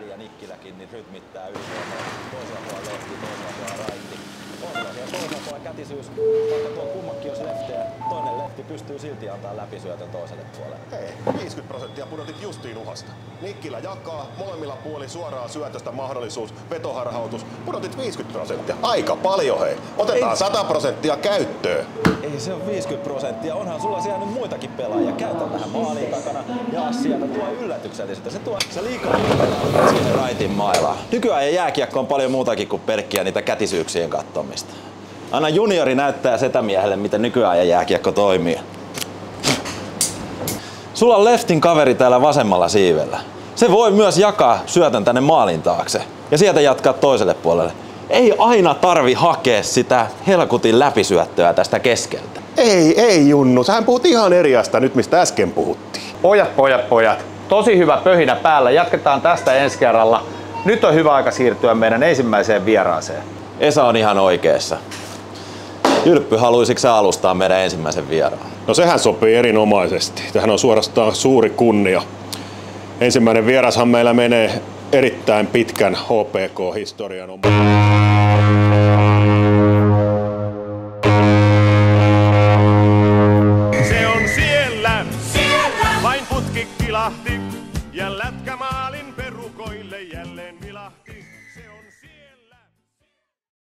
Nikkiläkin niin rytmittää ylivoimaa. Toisella puolella lehti, toisella puolella raitti. On siellä toisella puolella kätisyys, vaikka tuo kummakin olisi leftejä, toinen lefti pystyy silti antaa läpisyötön toiselle puolelle. Hei, 50 prosenttia pudotit justiin uhasta. Nikkilä jakaa, molemmilla puoli suoraa syötöstä mahdollisuus, vetoharhautus. Pudotit 50 prosenttia. Aika paljon hei. Otetaan Ei. 100 prosenttia käyttöön. Ei se on 50 prosenttia. Onhan sulla siellä nyt muitakin pelaajia. Käytä tähän maaliin takana. Ja sieltä tuo yllätyksellisyyttä. Se tuo se liikaa sinne raitin mailaan. Nykyään jääkiekko on paljon muutakin kuin pelkkiä niitä kätisyyksien kattomista. Anna juniori näyttää setämiehelle, miten nykyään jääkiekko toimii. Sulla on leftin kaveri täällä vasemmalla siivellä. Se voi myös jakaa syötön tänne maalin taakse ja sieltä jatkaa toiselle puolelle. Ei aina tarvi hakea sitä helkutin läpisyöttöä tästä keskeltä. Ei, ei Junnu. Sähän puhut ihan eri asiasta nyt, mistä äsken puhuttiin. Pojat, pojat, pojat. Tosi hyvä pöhinä päällä. Jatketaan tästä ensi kerralla. Nyt on hyvä aika siirtyä meidän ensimmäiseen vieraaseen. Esa on ihan oikeassa. Jylppy, haluaisitko alustaa meidän ensimmäisen vieraan? No sehän sopii erinomaisesti. Tähän on suorastaan suuri kunnia. Ensimmäinen vierashan meillä menee erittäin pitkän HPK-historian Se on siellä, siellä. vain putki kilahti ja lätkämaalin perukoille jälleen vilahti.